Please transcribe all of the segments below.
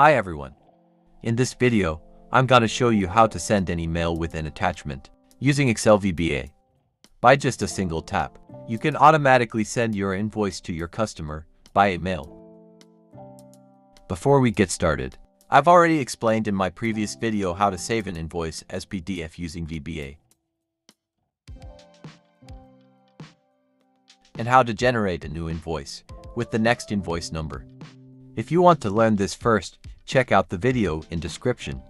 Hi everyone. In this video, I'm gonna show you how to send an email with an attachment using Excel VBA. By just a single tap, you can automatically send your invoice to your customer by email. Before we get started, I've already explained in my previous video how to save an invoice as PDF using VBA. And how to generate a new invoice with the next invoice number. If you want to learn this first, check out the video in description.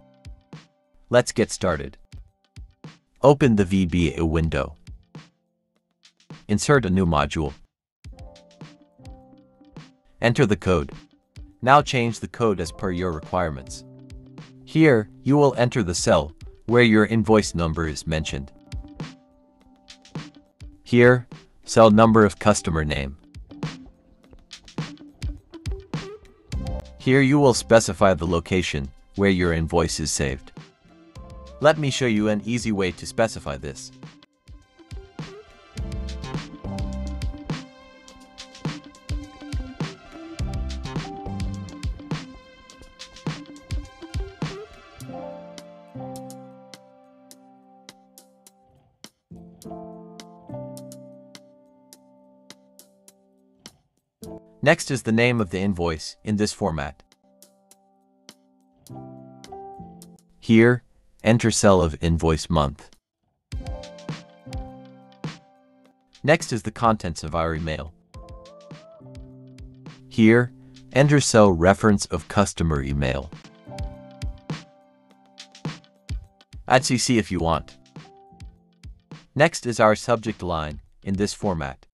Let's get started. Open the VBA window. Insert a new module. Enter the code. Now change the code as per your requirements. Here, you will enter the cell where your invoice number is mentioned. Here, cell number of customer name. Here you will specify the location where your invoice is saved. Let me show you an easy way to specify this. Next is the name of the invoice in this format. Here, enter cell of invoice month. Next is the contents of our email. Here, enter cell reference of customer email. Add CC if you want. Next is our subject line in this format.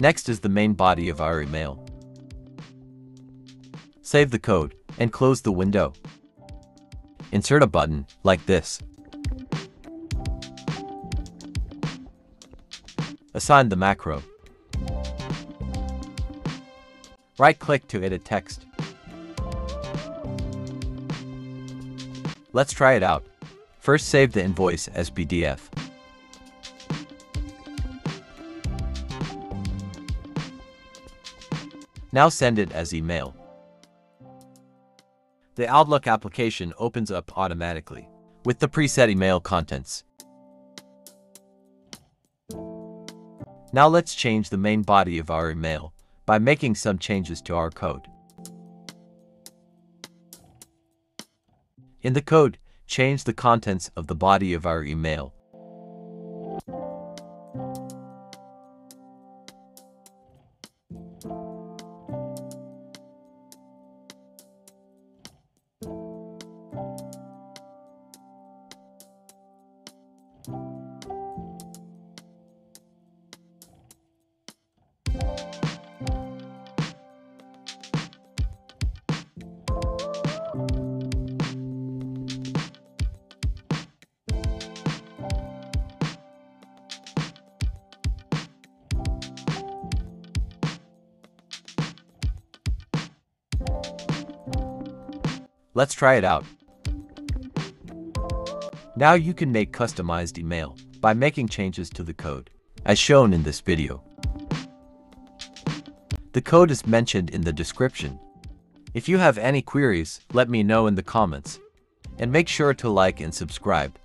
Next is the main body of our email. Save the code and close the window. Insert a button like this. Assign the macro. Right-click to edit text. Let's try it out. First save the invoice as PDF. Now send it as email. The Outlook application opens up automatically with the preset email contents. Now let's change the main body of our email by making some changes to our code. In the code, change the contents of the body of our email Let's try it out. Now you can make customized email by making changes to the code, as shown in this video. The code is mentioned in the description. If you have any queries, let me know in the comments. And make sure to like and subscribe